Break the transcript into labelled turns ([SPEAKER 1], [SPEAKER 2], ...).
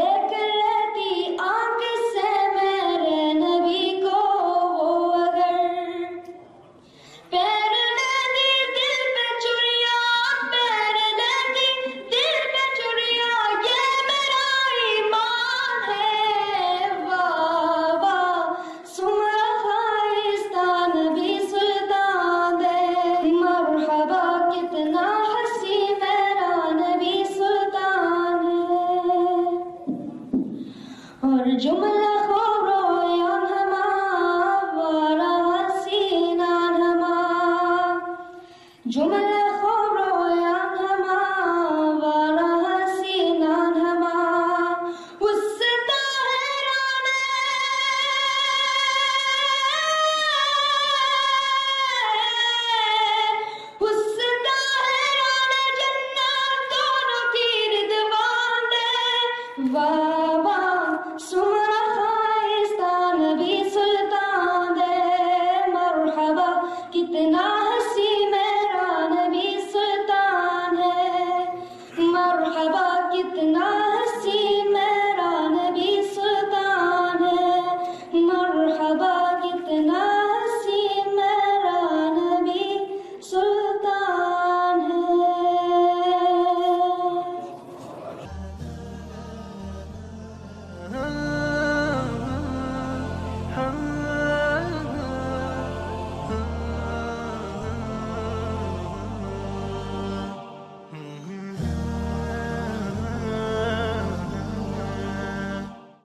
[SPEAKER 1] circle जो मला